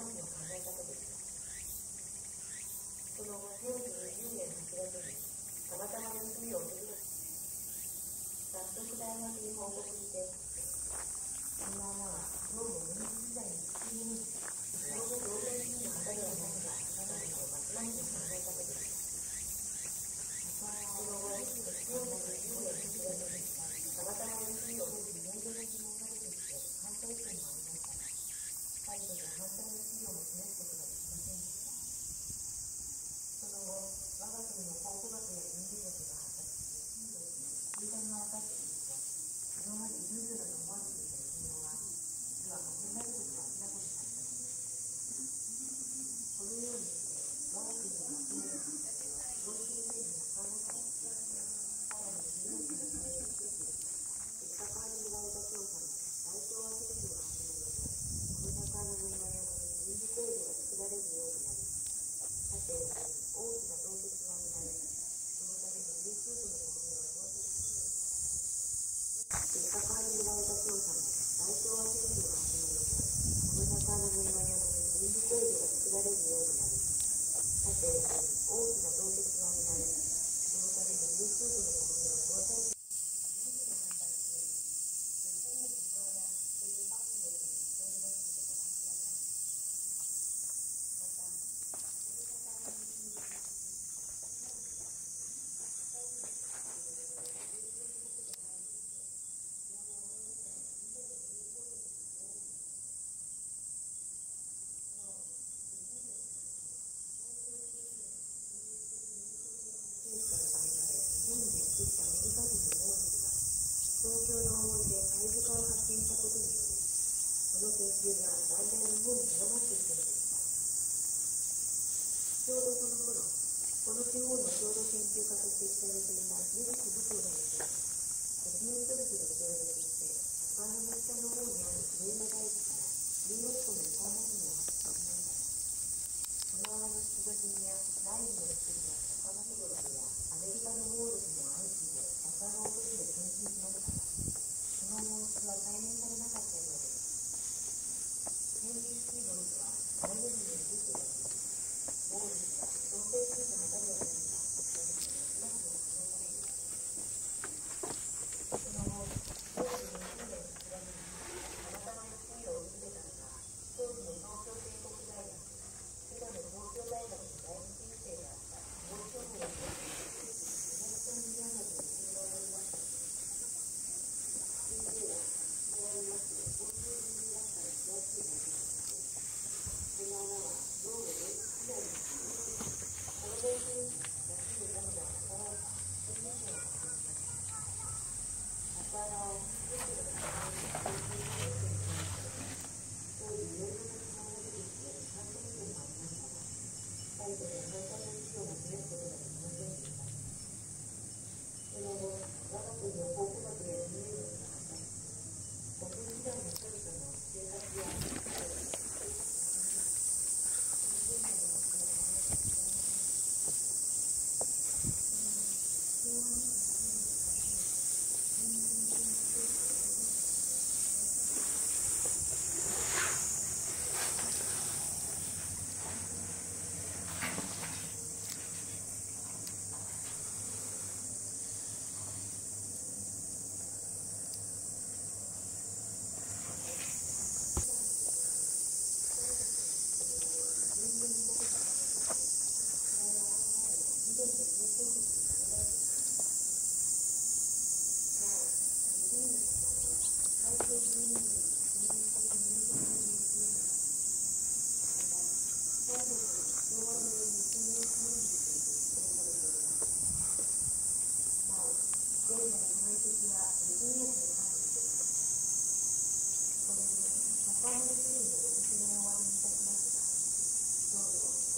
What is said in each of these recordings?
バスを考えたとですその後1920年8月にたまたま娘を訪た早速大学に報告してそんな穴は農務明治時代に普通にうど同年期の方ではないたなので松前に考えたとですその後1920年メイク?貝塚を発見したことにその研究がだんだん日本に広まっていくのでしたちょうどその頃この地方の共同研究家として知られていた水木長の人は、国民取るけど上力して他の下の方にある上野大地から16個の横浜ナギを発見しました小川の出土品やラインの一部が魚ところやアメリカのモールスも相次いで魚を取って研究しました子どもは大変され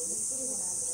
네, 끓이고 나서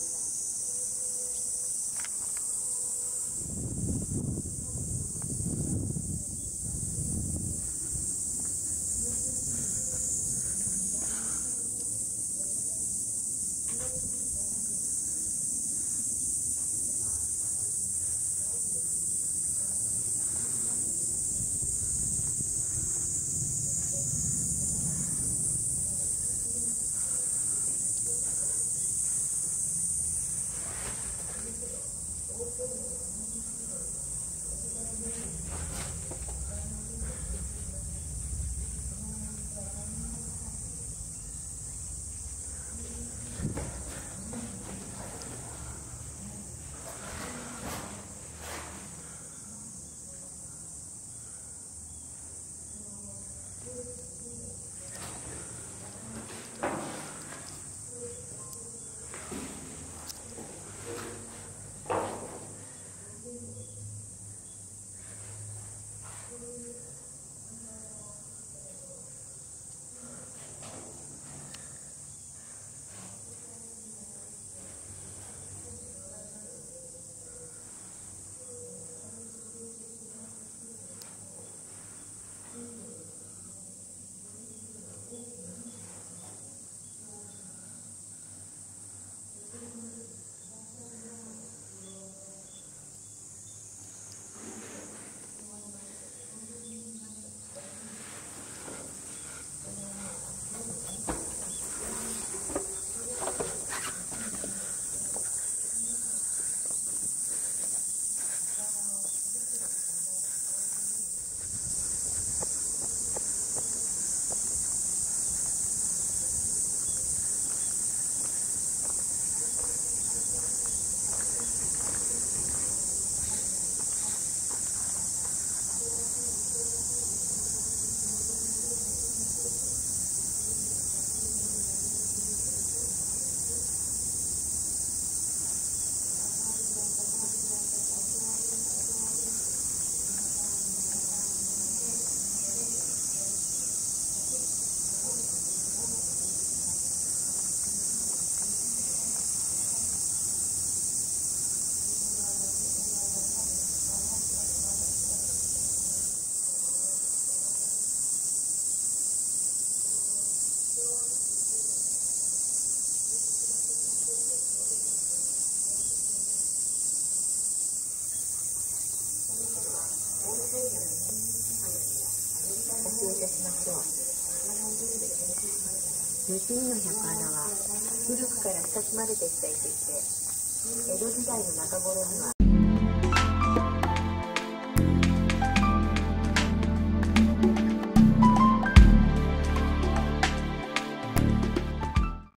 西見の百穴は古くから親しまれてきた遺跡で江戸時代の中頃には